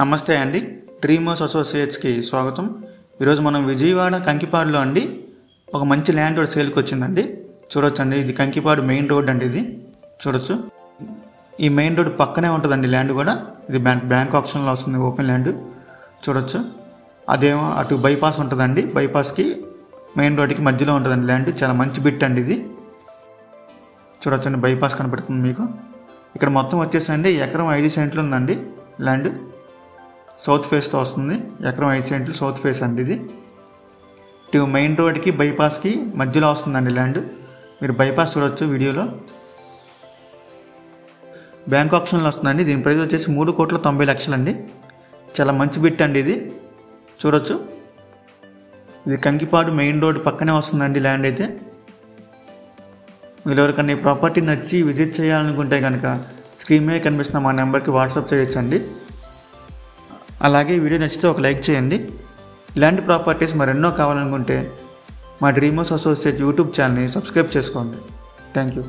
నమస్తే అండి. డ్రీమర్స్ అసోసియేట్స్కి స్వాగతం. ఈరోజు మనం విజయవాడ కంకిపాడులో అండి ఒక మంచి ల్యాండ్ రోడ్ సేల్కి వచ్చిందండి. చూడొచ్చు అండి ఇది కంకిపాడు మెయిన్ రోడ్ అండి ఇది. చూడొచ్చు. ఈ మెయిన్ రోడ్ పక్కనే ఉంటుందండి ల్యాండ్ కూడా. ఇది బ్యాంక్ బ్యాంక్ ఆప్షన్లో వస్తుంది ఓపెన్ ల్యాండ్. చూడొచ్చు. అదేమో అటు బైపాస్ ఉంటుందండి. బైపాస్కి మెయిన్ రోడ్కి మధ్యలో ఉంటుందండి ల్యాండ్. చాలా మంచి బిట్ అండి ఇది. చూడొచ్చండి బైపాస్ కనపడుతుంది మీకు. ఇక్కడ మొత్తం వచ్చేసండి ఎకరం ఐదు సెంట్లు ఉందండి ల్యాండ్. సౌత్ ఫేస్తో వస్తుంది. ఎకరం ఐదు సెంట్లు సౌత్ ఫేస్ అండి ఇది. ఇటు మెయిన్ రోడ్కి బైపాస్కి మధ్యలో వస్తుందండి ల్యాండ్ మీరు బైపాస్ చూడొచ్చు వీడియోలో. బ్యాంక్ ఆప్షన్లో వస్తుందండి. దీని ప్రైస్ వచ్చేసి మూడు కోట్ల తొంభై లక్షలండి. చాలా మంచి బిట్ అండి ఇది. చూడొచ్చు. ఇది కంకిపాడు మెయిన్ రోడ్ పక్కనే వస్తుందండి ల్యాండ్ అయితే. మీరు ఎవరికన్నా ఈ ప్రాపర్టీ నచ్చి విజిట్ చేయాలనుకుంటే కనుక స్క్రీన్ మీద కనిపిస్తున్న మా నెంబర్కి వాట్సాప్ చేయొచ్చండి. అలాగే వీడియో నచ్చితే ఒక లైక్ చేయండి. ఇలాంటి ప్రాపర్టీస్ మరెన్నో కావాలనుకుంటే మా డ్రీమోస్ అసోసియేట్ యూట్యూబ్ ఛానల్ని సబ్స్క్రైబ్ చేసుకోండి. Thank you.